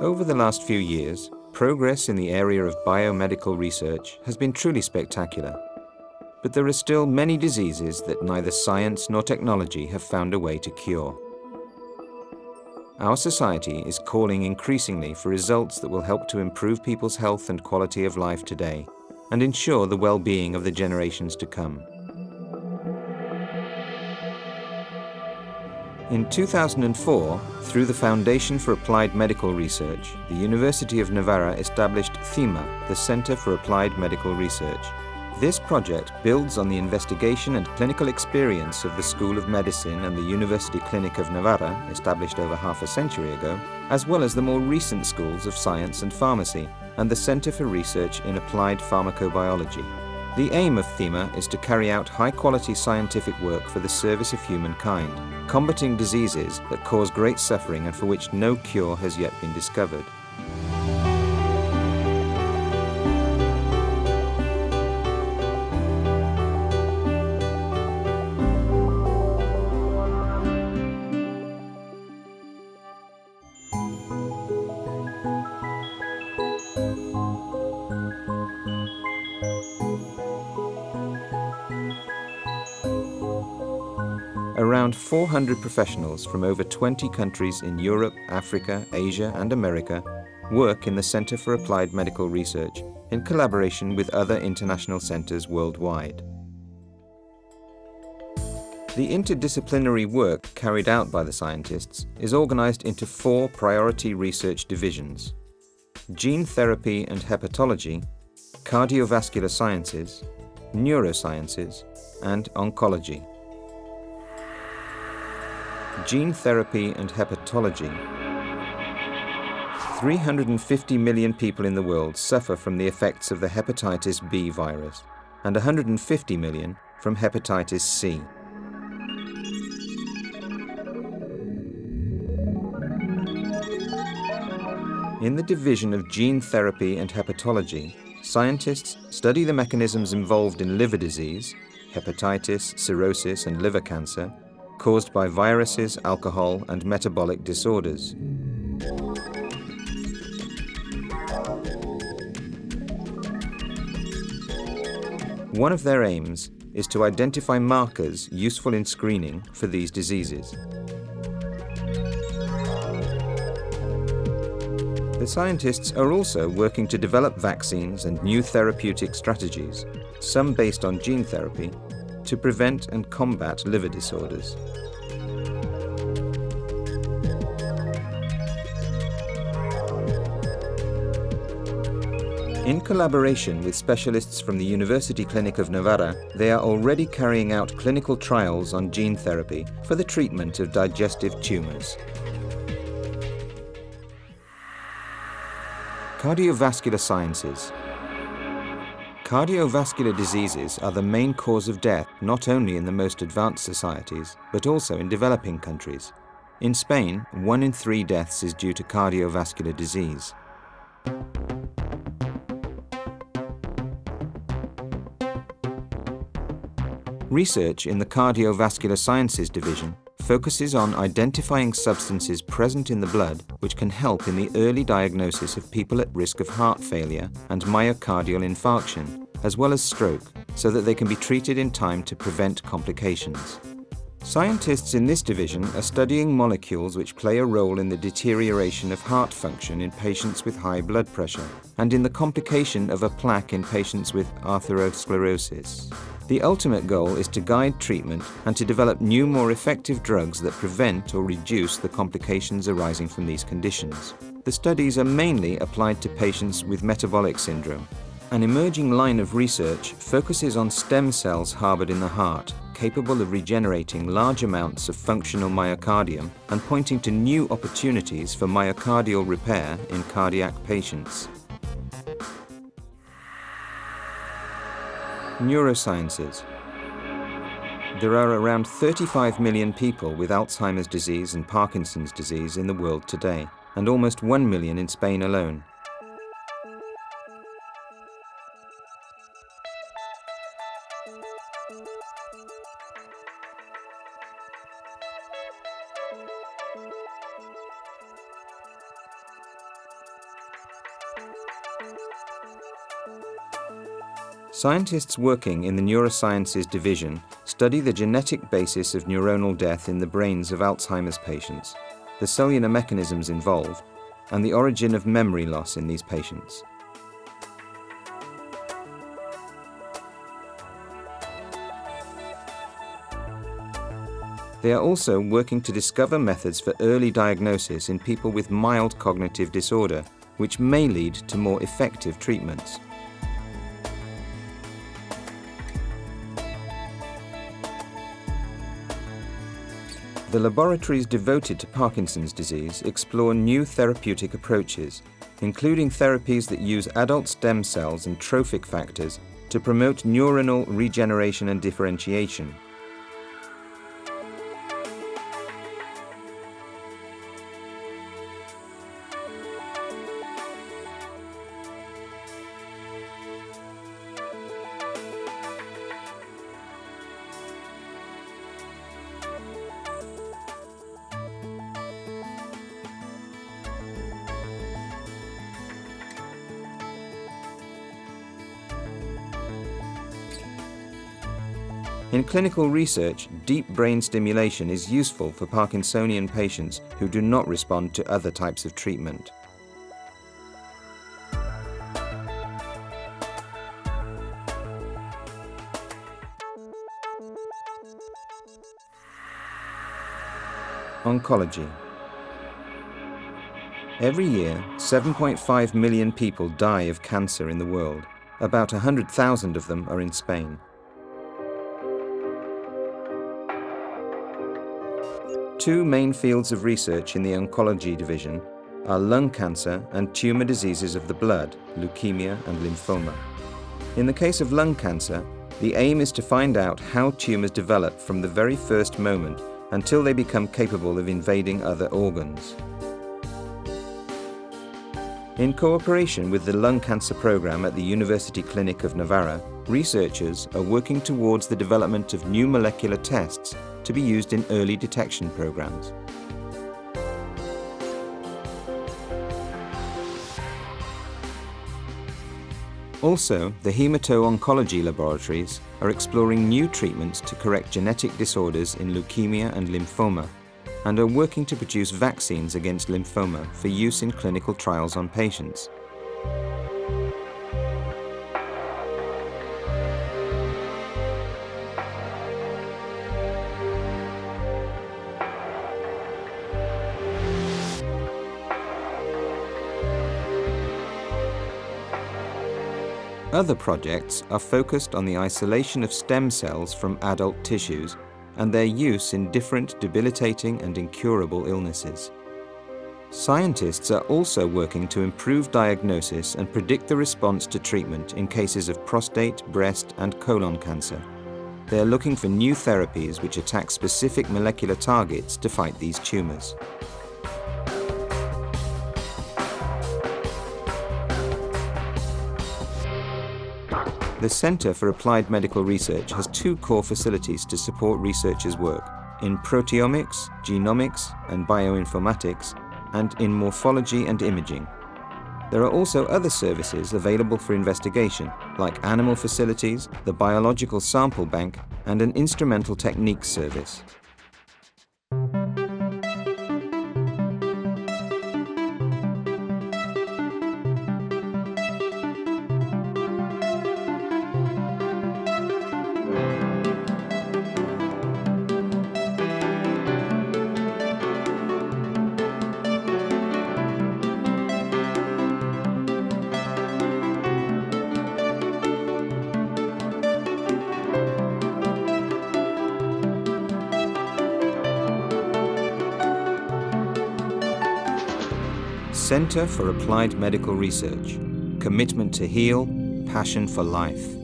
Over the last few years, progress in the area of biomedical research has been truly spectacular. But there are still many diseases that neither science nor technology have found a way to cure. Our society is calling increasingly for results that will help to improve people's health and quality of life today and ensure the well-being of the generations to come. In 2004, through the Foundation for Applied Medical Research, the University of Navarra established CIMA, the Center for Applied Medical Research. This project builds on the investigation and clinical experience of the School of Medicine and the University Clinic of Navarra, established over half a century ago, as well as the more recent schools of science and pharmacy, and the Center for Research in Applied Pharmacobiology. The aim of CIMA is to carry out high-quality scientific work for the service of humankind, combating diseases that cause great suffering and for which no cure has yet been discovered. Around 400 professionals from over 20 countries in Europe, Africa, Asia and America work in the Center for Applied Medical Research in collaboration with other international centers worldwide. The interdisciplinary work carried out by the scientists is organized into four priority research divisions. Gene therapy and hepatology, cardiovascular sciences, neurosciences, and oncology gene therapy and hepatology. 350 million people in the world suffer from the effects of the hepatitis B virus, and 150 million from hepatitis C. In the division of gene therapy and hepatology, scientists study the mechanisms involved in liver disease, hepatitis, cirrhosis, and liver cancer, caused by viruses, alcohol, and metabolic disorders. One of their aims is to identify markers useful in screening for these diseases. The scientists are also working to develop vaccines and new therapeutic strategies, some based on gene therapy, to prevent and combat liver disorders. In collaboration with specialists from the University Clinic of Navarra, they are already carrying out clinical trials on gene therapy for the treatment of digestive tumours. Cardiovascular Sciences Cardiovascular diseases are the main cause of death not only in the most advanced societies, but also in developing countries. In Spain, one in three deaths is due to cardiovascular disease. Research in the Cardiovascular Sciences Division focuses on identifying substances present in the blood which can help in the early diagnosis of people at risk of heart failure and myocardial infarction, as well as stroke, so that they can be treated in time to prevent complications. Scientists in this division are studying molecules which play a role in the deterioration of heart function in patients with high blood pressure and in the complication of a plaque in patients with atherosclerosis. The ultimate goal is to guide treatment and to develop new, more effective drugs that prevent or reduce the complications arising from these conditions. The studies are mainly applied to patients with metabolic syndrome. An emerging line of research focuses on stem cells harbored in the heart, capable of regenerating large amounts of functional myocardium and pointing to new opportunities for myocardial repair in cardiac patients. Neurosciences. There are around 35 million people with Alzheimer's disease and Parkinson's disease in the world today, and almost 1 million in Spain alone. Scientists working in the neurosciences division study the genetic basis of neuronal death in the brains of Alzheimer's patients, the cellular mechanisms involved, and the origin of memory loss in these patients. They are also working to discover methods for early diagnosis in people with mild cognitive disorder, which may lead to more effective treatments. The laboratories devoted to Parkinson's disease explore new therapeutic approaches, including therapies that use adult stem cells and trophic factors to promote neuronal regeneration and differentiation. In clinical research, deep brain stimulation is useful for Parkinsonian patients who do not respond to other types of treatment. Oncology. Every year, 7.5 million people die of cancer in the world. About 100,000 of them are in Spain. Two main fields of research in the oncology division are lung cancer and tumour diseases of the blood, leukemia and lymphoma. In the case of lung cancer, the aim is to find out how tumours develop from the very first moment until they become capable of invading other organs. In cooperation with the lung cancer program at the University Clinic of Navarra, researchers are working towards the development of new molecular tests to be used in early detection programs. Also, the hemato-oncology laboratories are exploring new treatments to correct genetic disorders in leukemia and lymphoma, and are working to produce vaccines against lymphoma for use in clinical trials on patients. Other projects are focused on the isolation of stem cells from adult tissues and their use in different debilitating and incurable illnesses. Scientists are also working to improve diagnosis and predict the response to treatment in cases of prostate, breast and colon cancer. They are looking for new therapies which attack specific molecular targets to fight these tumours. The Centre for Applied Medical Research has two core facilities to support researchers' work in proteomics, genomics, and bioinformatics, and in morphology and imaging. There are also other services available for investigation, like animal facilities, the Biological Sample Bank, and an instrumental techniques service. Centre for Applied Medical Research. Commitment to heal, passion for life.